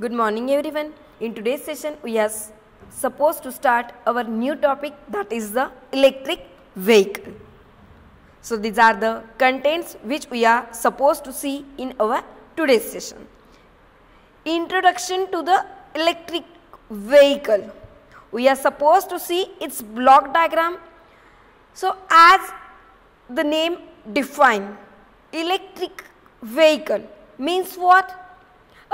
Good morning everyone. In today's session we are supposed to start our new topic that is the electric vehicle. So these are the contents which we are supposed to see in our today's session. Introduction to the electric vehicle. We are supposed to see its block diagram. So as the name define electric vehicle means what?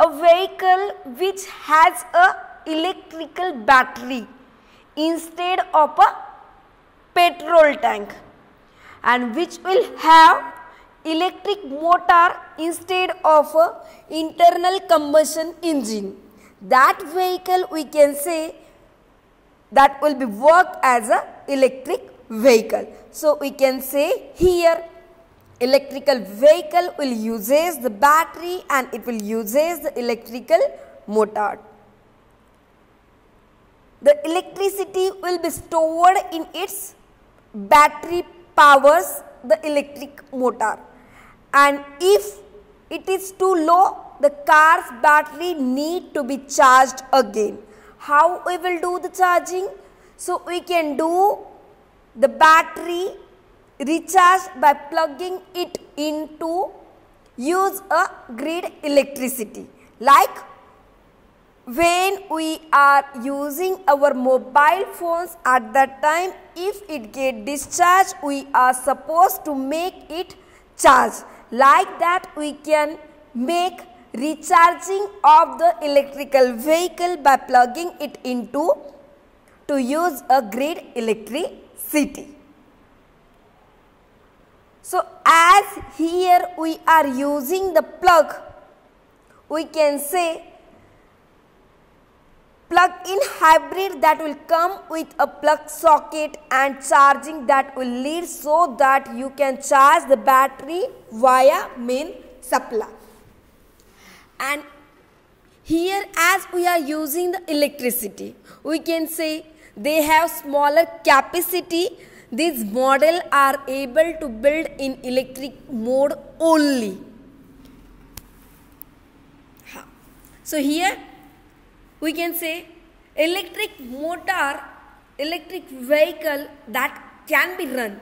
A vehicle which has a electrical battery instead of a petrol tank and which will have electric motor instead of a internal combustion engine. That vehicle we can say that will be worked as a electric vehicle. So we can say here electrical vehicle will uses the battery and it will uses the electrical motor. The electricity will be stored in its battery powers the electric motor and if it is too low the car's battery need to be charged again. How we will do the charging? So we can do the battery recharge by plugging it into use a grid electricity. Like when we are using our mobile phones at that time if it get discharged we are supposed to make it charge. Like that we can make recharging of the electrical vehicle by plugging it into to use a grid electricity so as here we are using the plug we can say plug-in hybrid that will come with a plug socket and charging that will lead so that you can charge the battery via main supply. And here as we are using the electricity, we can say they have smaller capacity. These model are able to build in electric mode only. So here we can say electric motor electric vehicle that can be run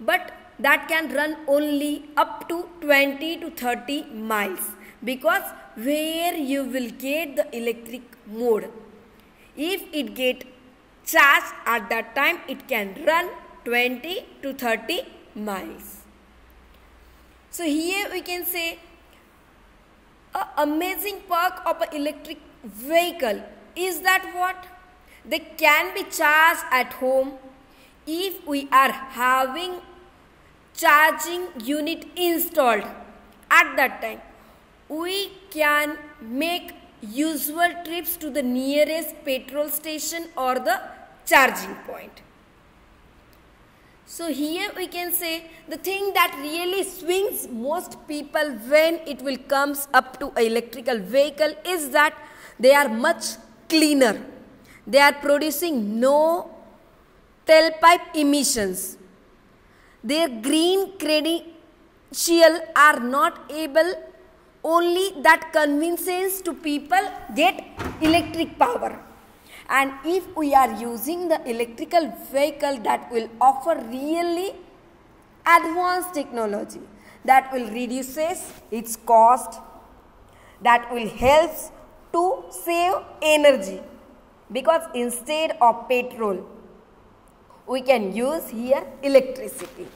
but that can run only up to 20 to 30 miles because where you will get the electric mode if it get charged at that time it can run 20 to 30 miles. So here we can say a amazing perk of an electric vehicle is that what? They can be charged at home if we are having charging unit installed. At that time we can make usual trips to the nearest petrol station or the charging point so here we can say the thing that really swings most people when it will comes up to electrical vehicle is that they are much cleaner. They are producing no tailpipe emissions. Their green credential are not able only that convinces to people get electric power and if we are using the electrical vehicle that will offer really advanced technology that will reduces its cost that will help to save energy. Because instead of petrol we can use here electricity.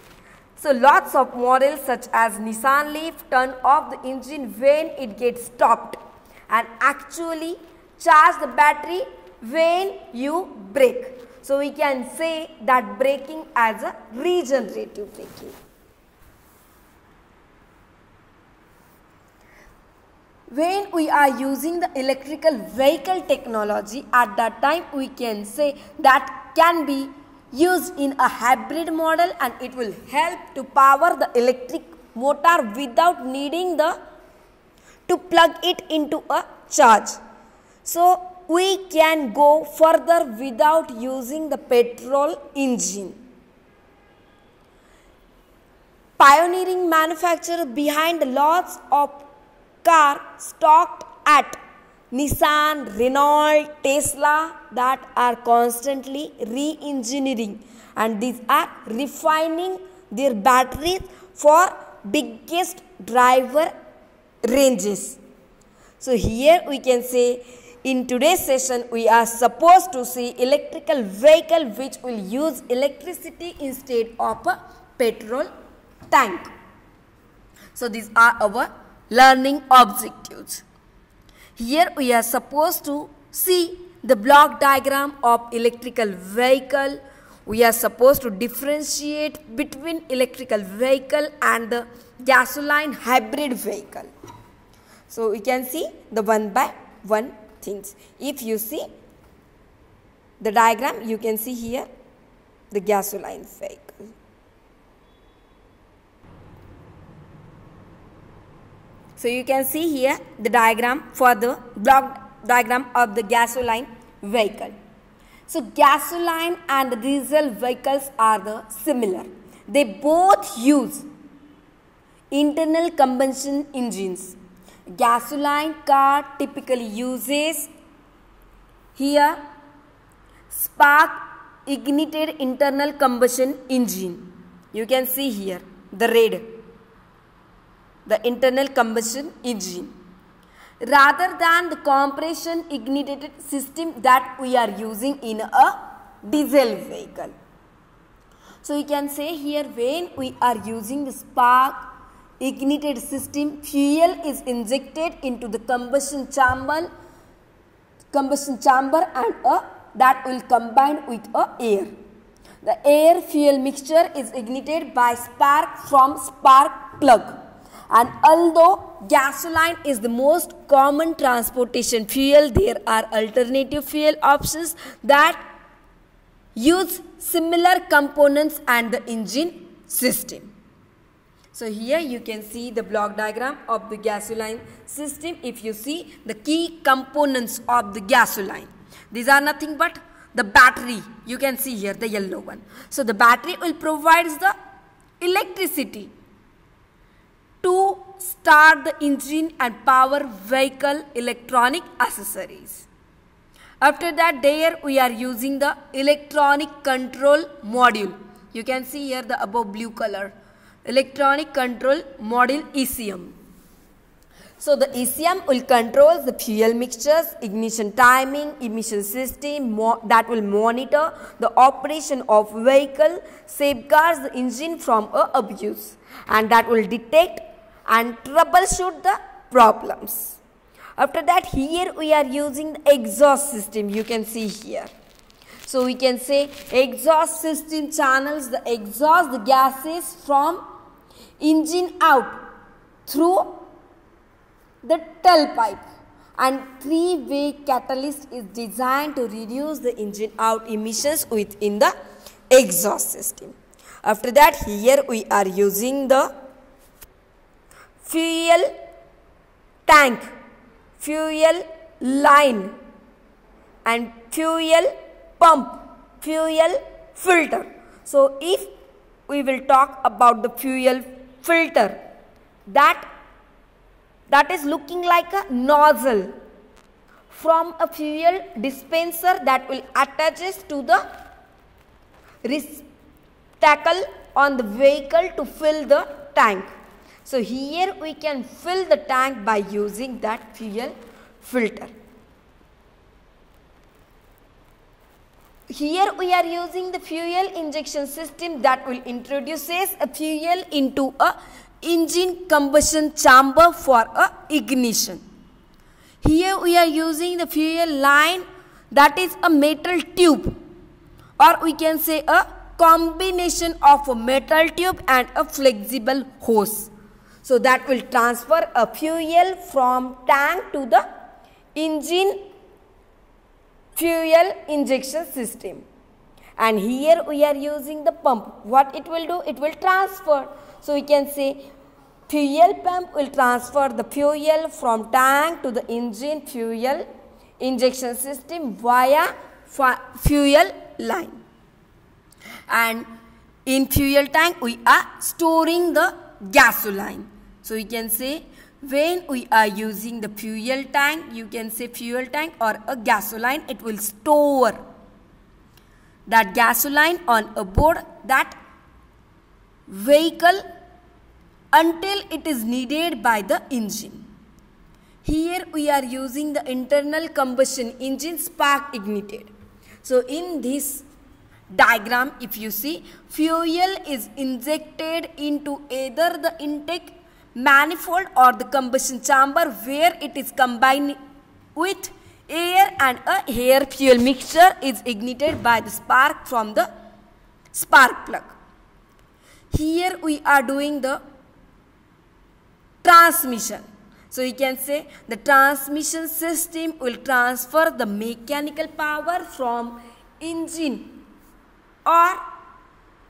So lots of models such as Nissan Leaf turn off the engine when it gets stopped and actually charge the battery when you brake. So we can say that braking as a regenerative braking. When we are using the electrical vehicle technology at that time we can say that can be used in a hybrid model and it will help to power the electric motor without needing the to plug it into a charge. So we can go further without using the petrol engine. Pioneering manufacturer behind lots of car stocked at Nissan, Renault, Tesla that are constantly re-engineering and these are refining their batteries for biggest driver ranges. So here we can say in today's session we are supposed to see electrical vehicle which will use electricity instead of a petrol tank. So these are our learning objectives. Here we are supposed to see the block diagram of electrical vehicle. We are supposed to differentiate between electrical vehicle and the gasoline hybrid vehicle. So we can see the one by one things. If you see the diagram, you can see here the gasoline vehicle. So you can see here the diagram for the block diagram of the gasoline vehicle. So gasoline and diesel vehicles are the similar. They both use internal combustion engines. Gasoline car typically uses here spark ignited internal combustion engine. You can see here the red the internal combustion engine rather than the compression ignited system that we are using in a diesel vehicle. So you can say here when we are using the spark ignited system fuel is injected into the combustion chamber combustion chamber and a that will combine with a air. The air fuel mixture is ignited by spark from spark plug. And although gasoline is the most common transportation fuel, there are alternative fuel options that use similar components and the engine system. So here you can see the block diagram of the gasoline system if you see the key components of the gasoline. These are nothing but the battery you can see here the yellow one. So the battery will provide the electricity to start the engine and power vehicle electronic accessories. After that there we are using the electronic control module. You can see here the above blue color. Electronic control module ECM. So the ECM will control the fuel mixtures, ignition timing, emission system that will monitor the operation of vehicle, safeguards the engine from abuse and that will detect and troubleshoot the problems. After that here we are using the exhaust system you can see here. So we can say exhaust system channels the exhaust the gases from engine out through the tailpipe and three-way catalyst is designed to reduce the engine out emissions within the exhaust system. After that here we are using the fuel tank, fuel line and fuel pump, fuel filter. So, if we will talk about the fuel filter that that is looking like a nozzle from a fuel dispenser that will attaches to the tackle on the vehicle to fill the tank. So here we can fill the tank by using that fuel filter. Here we are using the fuel injection system that will introduces a fuel into a engine combustion chamber for a ignition. Here we are using the fuel line that is a metal tube or we can say a combination of a metal tube and a flexible hose. So that will transfer a fuel from tank to the engine fuel injection system. And here we are using the pump. What it will do? It will transfer. So we can say fuel pump will transfer the fuel from tank to the engine fuel injection system via fuel line. And in fuel tank we are storing the gasoline. So, we can say when we are using the fuel tank you can say fuel tank or a gasoline it will store that gasoline on a board that vehicle until it is needed by the engine. Here we are using the internal combustion engine spark ignited. So in this diagram if you see fuel is injected into either the intake manifold or the combustion chamber where it is combined with air and a air fuel mixture is ignited by the spark from the spark plug. Here we are doing the transmission. So you can say the transmission system will transfer the mechanical power from engine or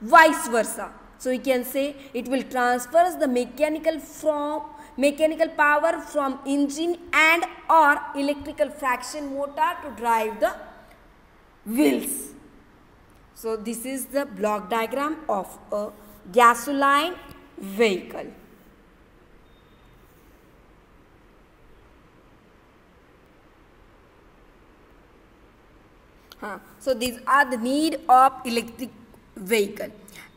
vice versa. So we can say it will transfer the mechanical from mechanical power from engine and or electrical traction motor to drive the wheels. So this is the block diagram of a gasoline vehicle. Huh. So these are the need of electric vehicle.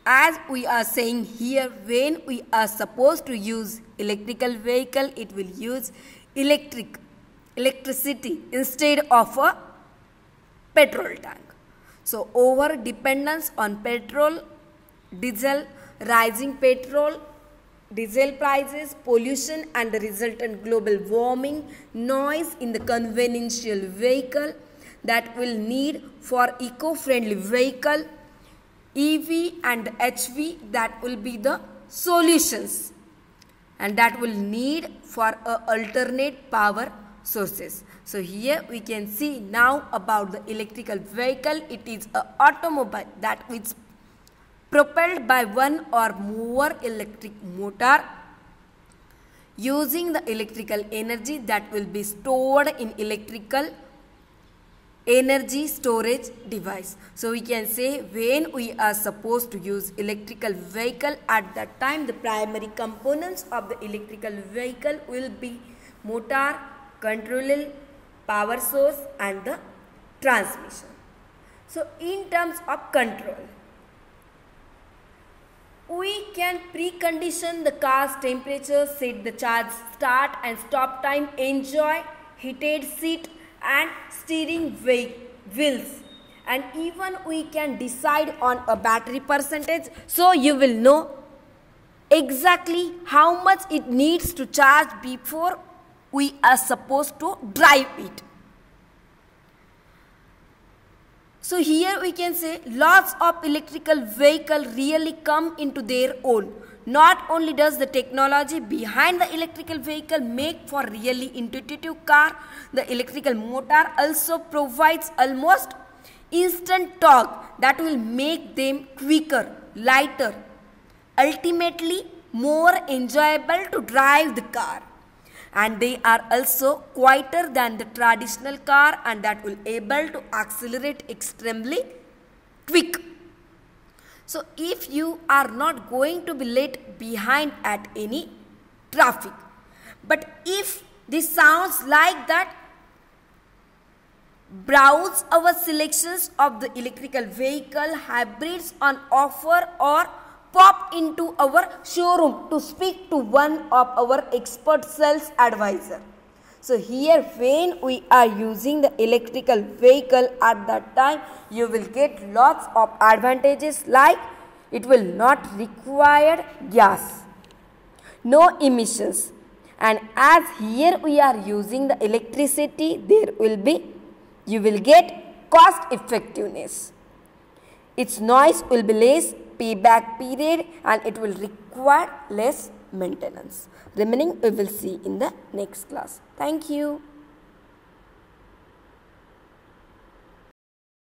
As we are saying here, when we are supposed to use electrical vehicle, it will use electric, electricity instead of a petrol tank. So over dependence on petrol, diesel, rising petrol, diesel prices, pollution and the resultant global warming, noise in the conventional vehicle, that will need for eco-friendly vehicle, EV and HV that will be the solutions and that will need for a alternate power sources. So here we can see now about the electrical vehicle. It is a automobile that is propelled by one or more electric motor using the electrical energy that will be stored in electrical energy storage device. So we can say when we are supposed to use electrical vehicle at that time the primary components of the electrical vehicle will be motor, control, power source and the transmission. So in terms of control we can precondition the car's temperature, set the charge start and stop time, enjoy heated seat and steering wheels and even we can decide on a battery percentage so you will know exactly how much it needs to charge before we are supposed to drive it. So here we can say lots of electrical vehicle really come into their own. Not only does the technology behind the electrical vehicle make for really intuitive car, the electrical motor also provides almost instant torque that will make them quicker, lighter, ultimately more enjoyable to drive the car. And they are also quieter than the traditional car and that will able to accelerate extremely quick. So if you are not going to be late behind at any traffic. But if this sounds like that, browse our selections of the electrical vehicle hybrids on offer or pop into our showroom to speak to one of our expert sales advisor. So here when we are using the electrical vehicle at that time you will get lots of advantages like it will not require gas, no emissions and as here we are using the electricity there will be you will get cost effectiveness. Its noise will be less payback period and it will require less maintenance. Remaining we will see in the next class. Thank you.